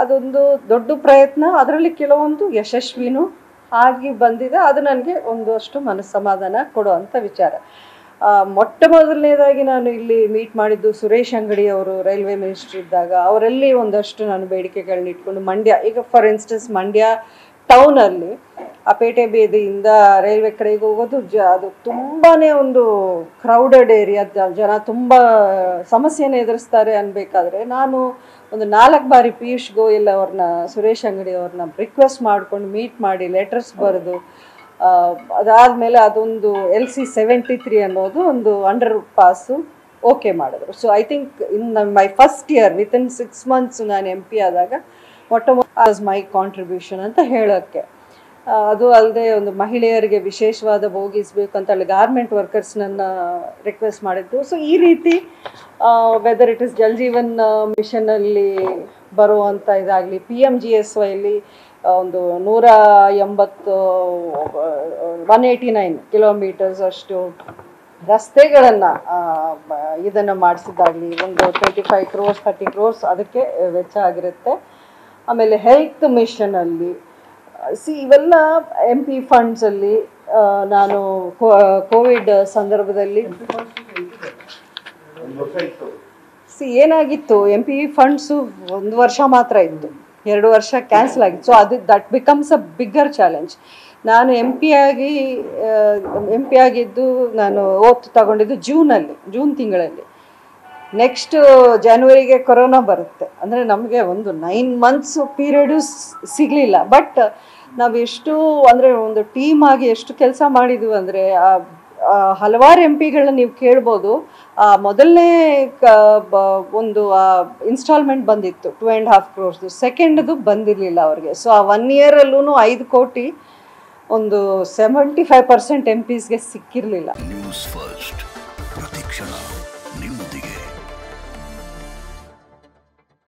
ಅದೊಂದು ದೊಡ್ಡ ಪ್ರಯತ್ನ. ಅದರಲ್ಲಿ ಕೆಲವೊಂದು ಯಶಸ್ವಿನೂ ಆಗಿ ಬಂದಿದೆ. ಅದು ನನಗೆ ಒಂದಷ್ಟು ಮನಸ್ಸಮಾಧಾನ ಕೊಡುವಂಥ ವಿಚಾರ. ಮೊಟ್ಟ ಮೊದಲನೇದಾಗಿ ನಾನು ಇಲ್ಲಿ ಮೀಟ್ ಮಾಡಿದ್ದು ಸುರೇಶ್ ಅಂಗಡಿ ಅವರು ರೈಲ್ವೆ ಮಿನಿಸ್ಟ್ರ್ ಇದ್ದಾಗ. ಅವರಲ್ಲಿ ಒಂದಷ್ಟು ನಾನು ಬೇಡಿಕೆಗಳನ್ನ ಇಟ್ಕೊಂಡು ಮಂಡ್ಯ, ಈಗ ಫಾರ್ ಇನ್ಸ್ಟೆನ್ಸ್ ಮಂಡ್ಯ ಟೌನಲ್ಲಿ ಆ ಪೇಟೆ ಬೀದಿಯಿಂದ ರೈಲ್ವೆ ಕಡೆಗೆ ಹೋಗೋದು ಜ, ಅದು ತುಂಬಾ ಒಂದು ಕ್ರೌಡೆಡ್ ಏರಿಯಾ ಜನ ತುಂಬ ಸಮಸ್ಯೆನ ಎದುರಿಸ್ತಾರೆ ಅನ್ಬೇಕಾದ್ರೆ ನಾನು ಒಂದು ನಾಲ್ಕು ಬಾರಿ ಪಿಯೂಷ್ ಗೋಯಲ್ ಅವ್ರನ್ನ ಸುರೇಶ್ ಅಂಗಡಿ ಅವ್ರನ್ನ ರಿಕ್ವೆಸ್ಟ್ ಮಾಡ್ಕೊಂಡು ಮೀಟ್ ಮಾಡಿ ಲೆಟರ್ಸ್ ಬರೆದು ಅದಾದಮೇಲೆ ಅದೊಂದು ಎಲ್ ಸಿ ಸೆವೆಂಟಿ ತ್ರೀ ಅನ್ನೋದು ಒಂದು ಅಂಡರ್ ಪಾಸು ಓಕೆ ಮಾಡಿದ್ರು. So I think in my first year within six months ನಾನು ಎಂ ಪಿ ಆದಾಗ, ಮೊಟ್ಟ ಆಸ್ ಮೈ ಕಾಂಟ್ರಿಬ್ಯೂಷನ್ ಅಂತ ಹೇಳೋಕ್ಕೆ. ಅದು ಅಲ್ಲದೆ ಒಂದು ಮಹಿಳೆಯರಿಗೆ ವಿಶೇಷವಾದ ಅಂತ ಹೇಳಿ ಗಾರ್ಮೆಂಟ್ ವರ್ಕರ್ಸ್ನನ್ನು ರಿಕ್ವೆಸ್ಟ್ ಮಾಡಿದ್ದು. ಸೊ ಈ ರೀತಿ whether it is Jal Jeevan ಮಿಷನಲ್ಲಿ ಬರುವಂಥ ಇದಾಗಲಿ ಪಿ ಎಂ ಜಿ ಎಸ್ ವೈಲಿ ಒಂದು ನೂರ ಎಂಬತ್ತು ಒನ್ ಏಯ್ಟಿ ನೈನ್ ಕಿಲೋಮೀಟರ್ಸ್ ಅಷ್ಟು ರಸ್ತೆಗಳನ್ನು ಇದನ್ನು ಮಾಡಿಸಿದ್ದಾಗಲಿ, ಒಂದು twenty five crores thirty crores ಅದಕ್ಕೆ ವೆಚ್ಚ ಆಗಿರುತ್ತೆ. ಆಮೇಲೆ ಹೆಲ್ತ್ ಮಿಷನಲ್ಲಿ ಸಿ ಇವೆಲ್ಲ ಎಂ ಪಿ ಫಂಡ್ಸಲ್ಲಿ ನಾನು ಕೋವಿಡ್ ಸಂದರ್ಭದಲ್ಲಿ ಸಿ ಏನಾಗಿತ್ತು? ಎಂ ಪಿ ಫಂಡ್ಸು ಒಂದು ವರ್ಷ ಮಾತ್ರ ಇತ್ತು. ಎರಡು ವರ್ಷ ಕ್ಯಾನ್ಸಲ್ ಆಗಿತ್ತು. ಸೊ ಅದು that becomes a bigger challenge ನಾನು ಎಂ ಪಿ ಆಗಿ ಎಂ ಪಿ ಆಗಿದ್ದು, ನಾನು ಓತ್ ತಗೊಂಡಿದ್ದು ಜೂನಲ್ಲಿ ಜೂನ್ ತಿಂಗಳಲ್ಲಿ. ನೆಕ್ಸ್ಟ್ ಜನವರಿಗೆ ಕೊರೋನಾ ಬರುತ್ತೆ. ಅಂದರೆ ನಮಗೆ ಒಂದು ನೈನ್ ಮಂತ್ಸ್ ಪೀರಿಯಡು ಸಿಗಲಿಲ್ಲ. ಬಟ್ ನಾವು ಎಷ್ಟು, ಅಂದರೆ ಒಂದು ಟೀಮ್ ಆಗಿ ಎಷ್ಟು ಕೆಲಸ ಮಾಡಿದ್ವಿ ಅಂದರೆ ಹಲವಾರು ಎಂ ಪಿಗಳನ್ನ ನೀವು ಕೇಳ್ಬೋದು. ಮೊದಲನೇ, ಕ, ಬ- ಒಂದು ಇನ್ಸ್ಟಾಲ್ಮೆಂಟ್ ಬಂದಿತ್ತು. ಟು ಆ್ಯಂಡ್ ಹಾಫ್ ಕ್ರೋರ್ಸ್ದು ಸೆಕೆಂಡ್ದು ಬಂದಿರಲಿಲ್ಲ ಅವ್ರಿಗೆ. ಸೊ ಆ ಒನ್ ಇಯರಲ್ಲೂ ಐದು ಕೋಟಿ ಒಂದು ಸೆವೆಂಟಿ ಫೈವ್ ಪರ್ಸೆಂಟ್ ಎಂ ಪಿಸ್ಗೆ ಸಿಕ್ಕಿರಲಿಲ್ಲ. ನಿಮ್ಮೊಂದಿಗೆ